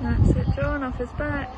That's it drawn off his back.